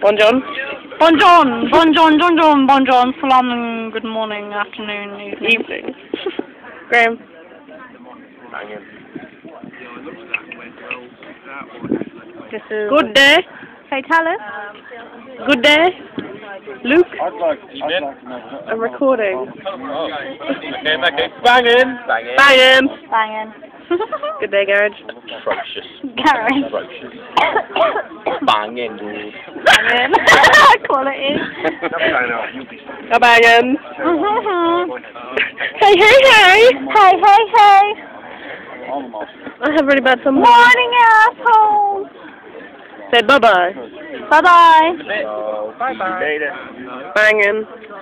Bon John. Bon John, Bon John, John John, Bon John, salam, good morning, afternoon, evening. Evening. Graham. This is Good day. Tell us. Good day. Luke. I'd like, You I'd been? like to know. I'm recording. Oh. Okay, okay. Banging. Banging. Banging. Banging. Good day, Garage. Atrocious. Gary. Atrocious. Banging, dude. Banging. Quality. A banging. Hey, hey, hey. hey, hey, hey. I have really bad some. Morning, asshole. Say bye bye bye. Bye-bye. Bye bye. Later. Banging.